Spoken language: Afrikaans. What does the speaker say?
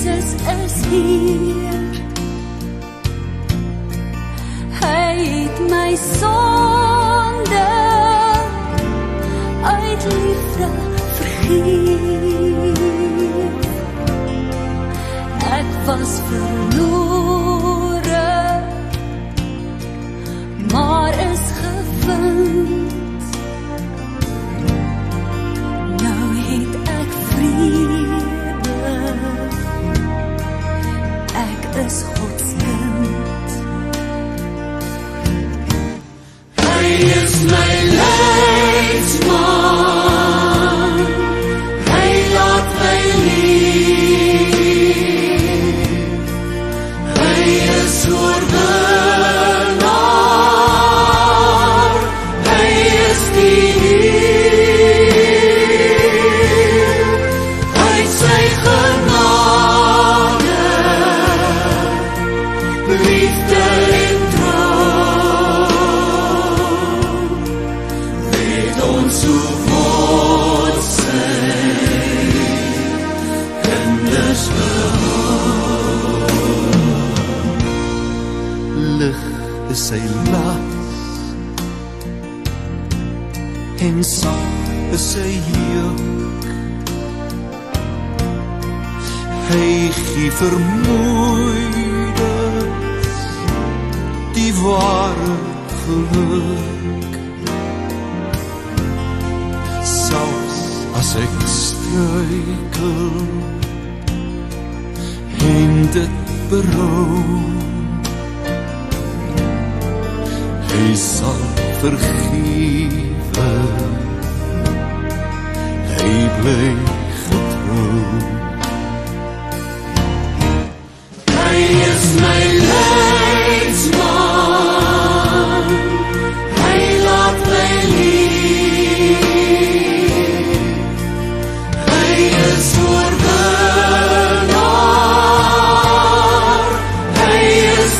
Jesus is hier. Hy het my sonde uit liefde vergeef. Ek was verlore, Ek is Weet ons hoe God sy kinders lig is sy las en sag is sy juk hy gee vermoeides die ware geluk as ek struikel en dit berou Hy sal vergewe. Hy bly